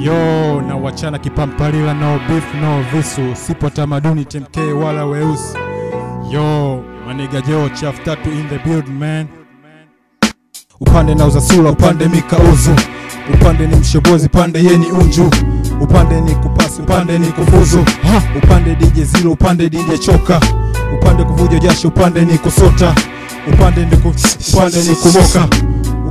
Yo, na wachana kipampalila, no beef no visu, sipo tamaduni TMK wala weusi. Yo, maniga jo chaf tatu in the build man. Upande na uzasula, upande mikauzu, upande ni mshobozi, upande yeni unju, upande ni kupasi, upande ni kufuzu, upande DJ zilo, upande DJ choka, upande kuvuja jasho, upande ni kusota, upande ni ku, upande ni kumoka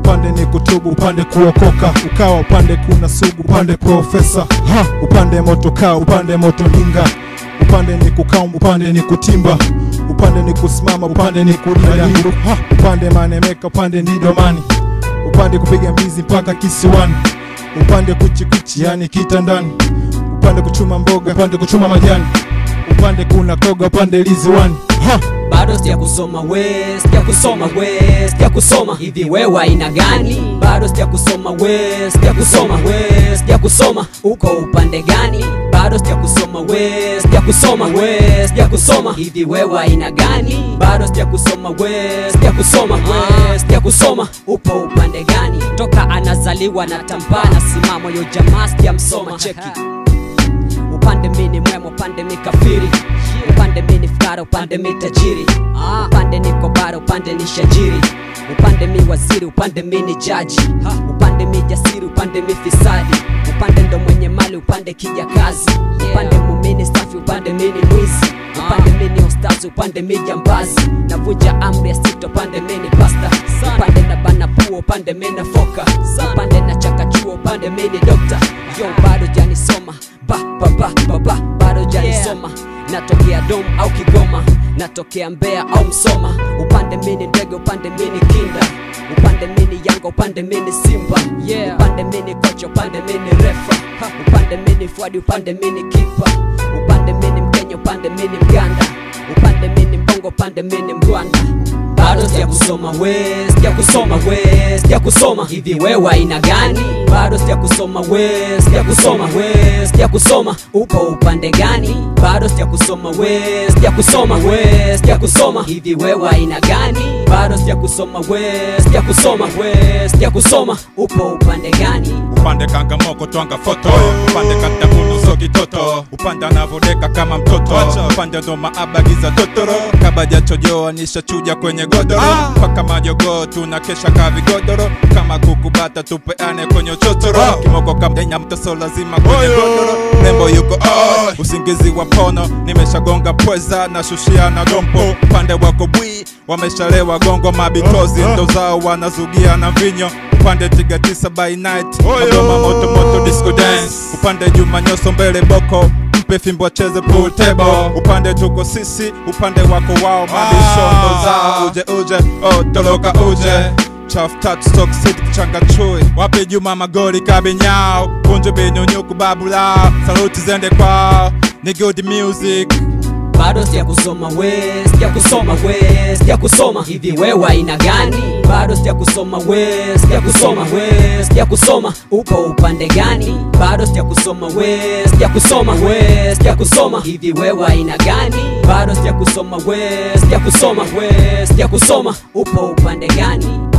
upande ni kutubu, upande kuokoka, ukawa upande kuna sugu, upande profesa, ha! upande moto kaa, upande moto linga, upande ni kukaum, upande ni kutimba, upande ni kusimama, upande ni kulinda, upande manemeka, upande ni domani, upande kupiga mbizi mpaka kisiwani, upande kuchikuchi, yani kitandani, upande kuchuma mboga, upande kuchuma majani, upande kuna koga, upande liziwani, ha! bado sija kusoma we sija kusoma we sija kusoma hivi. Wewe aina gani? Bado sija kusoma we sija kusoma we sija kusoma. Uko upande gani? Bado sija kusoma we sija kusoma we sija kusoma hivi. Wewe aina gani? Bado sija kusoma we sija kusoma we sija kusoma upo upande gani? Toka anazaliwa na tambana simamo yo jamaa sijamsoma. Cheki. upande mini mwema upande mikafiri upande mini fukara upande mi tajiri. Upande niko bara upande ni shajiri. Upande mi waziri upande mi ni jaji. Upande mi jasiri upande mi fisadi. Upande ndo mwenye mali upande kija kazi upande mumini safi upande mi ni mwizi. Upande mi ni ostazi upande mijambazi na navunja amri ya sita upande mi pasta upande na bana puo upande mi foka upande na chakachuo upande mi ni dokta yo bado janisoma ba ba ba ba ba bado janisoma natokea dom au kigoma natokea mbea au msoma upande mini ndege upande mini kinda upande mini yanga upande mini simba yeah. upande mini kocha upande mini refa upande mini fwadi upande mini kipa upande mini mkenya upande mini mganda mini pande mene mbwana bado sija kusoma we sija kusoma we sija kusoma hivi wewe aina gani? Bado sija kusoma we sija kusoma we sija kusoma upo upande gani? Bado sija kusoma we sija kusoma we sija kusoma hivi wewe aina gani? Bado sija kusoma we sija kusoma we sija kusoma upo upande gani? Upande kangamoko twanga foto. Upande kantamunuzo kitoto upande anavodeka kama mtoto. Upande ndo maabagiza totoro. Kabajachojoa nishachuja kwenye godoro. Mpaka majogoo tunakesha ka vigodoro kama kukubata tupeane kwenye chotoro. Kimoko kamdenya mtoso lazima kwenye godoro. Nembo yuko oh. usingizi wa pono nimeshagonga pweza na shushia na gompo. Upande wako bwi wameshalewa gongo mabitozi ndo zao wanazugia na vinyo upande tiga tisa by night. Magoma moto moto disco dance. Upande juma nyoso mbele boko. Mpe fimbo acheze pool table. Upande tuko sisi. Upande wako wao mabishondo zao uje uje. Oh, toloka uje. Chaf tat stock city kuchanga chui. Wapi juma magoli kabinyao kunje benyonyuku babu lao. Saluti zende kwao. Ni good music. Bado sija kusoma we sija kusoma we sija kusoma hivi wewe aina gani bado sija kusoma we sija kusoma we sija kusoma. Upo upande gani? Bado sija kusoma we sija kusoma we sija kusoma. Hivi wewe aina gani? Bado sija kusoma we sija kusoma we sija kusoma. Upo upande gani